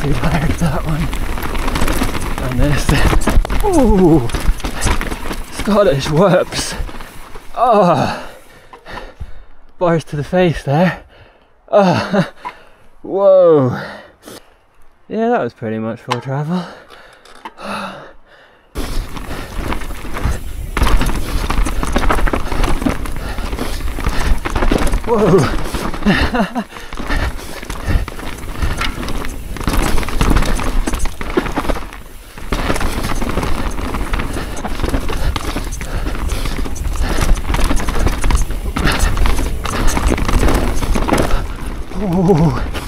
too tired that one. And this. Ooh! Scottish whoops. Ah. Oh! Bars to the face there. Oh! Whoa! Yeah, that was pretty much full travel. Whoa! Oh. Ooh.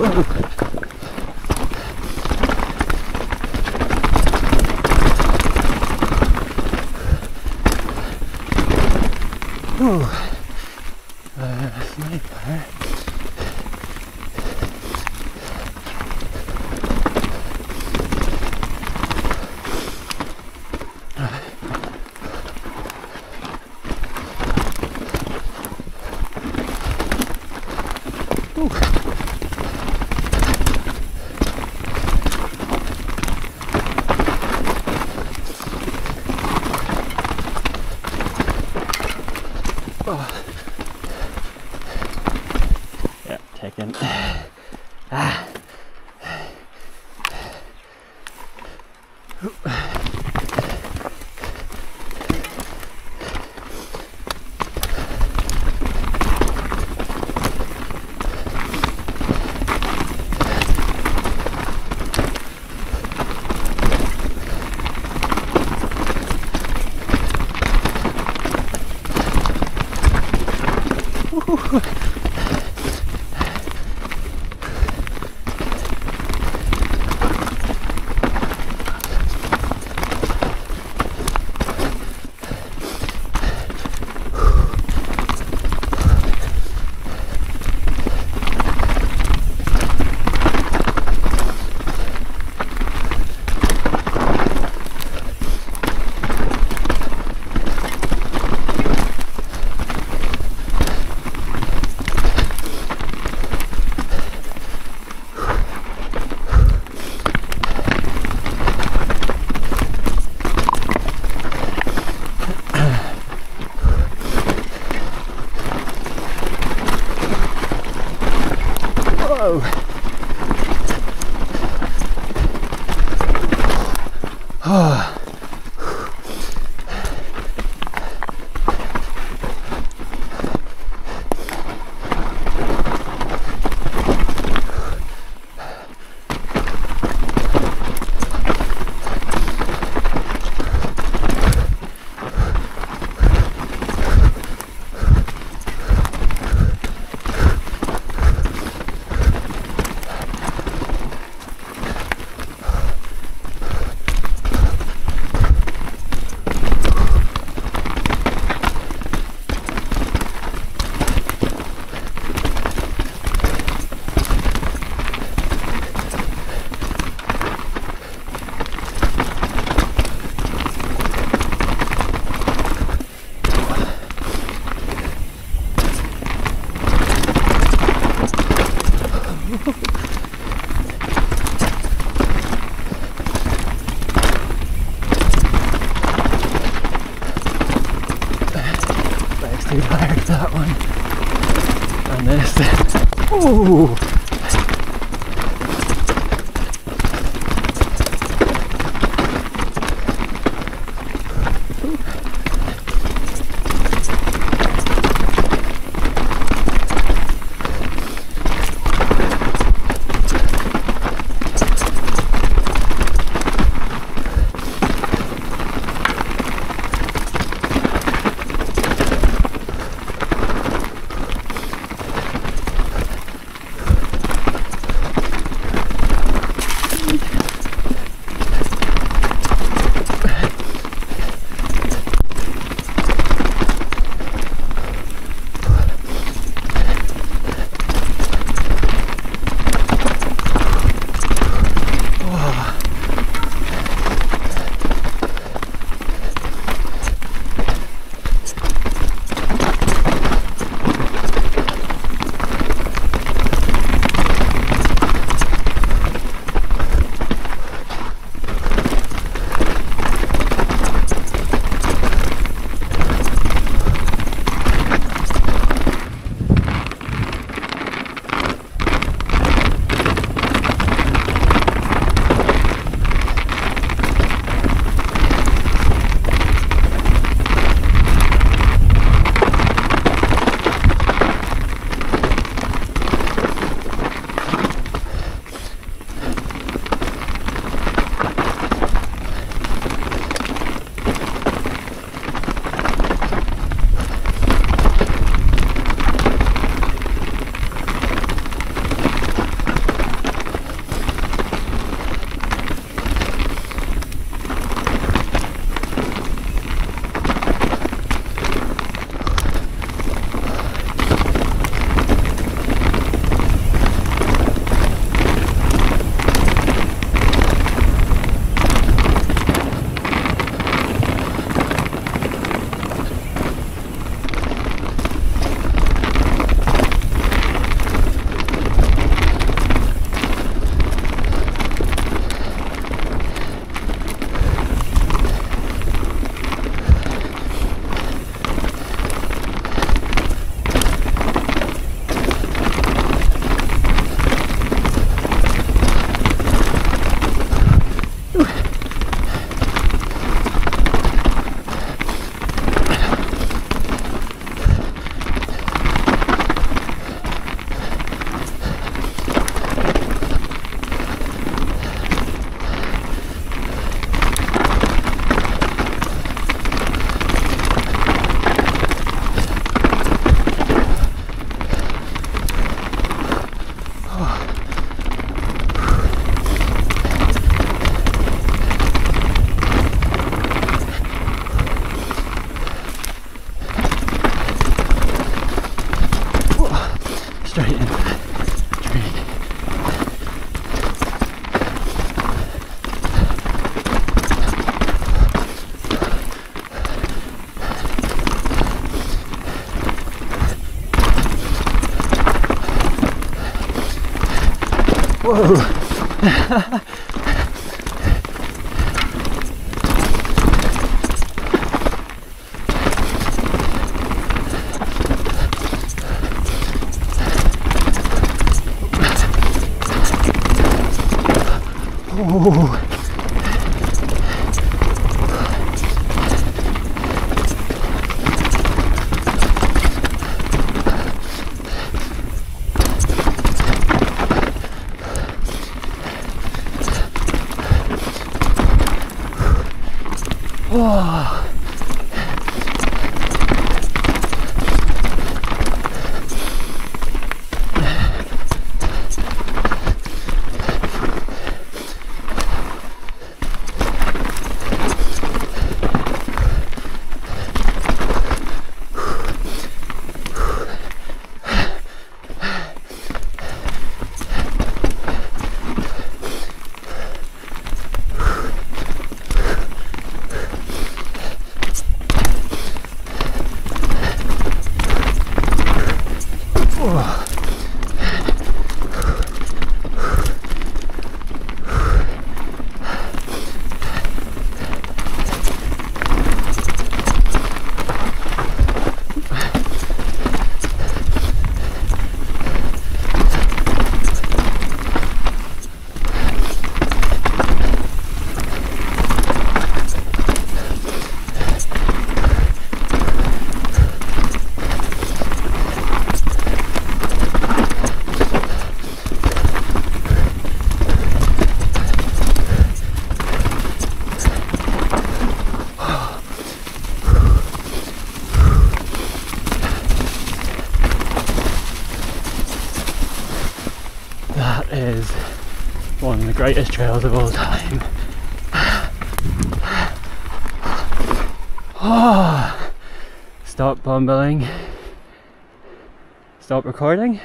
Ух. Yeah, taken. Ah. 하... that one. And this. Ooh. In. Straight. Whoa. Oh. Oh. 우! Is one of the greatest trails of all time. Oh, stop bumbling. Stop recording.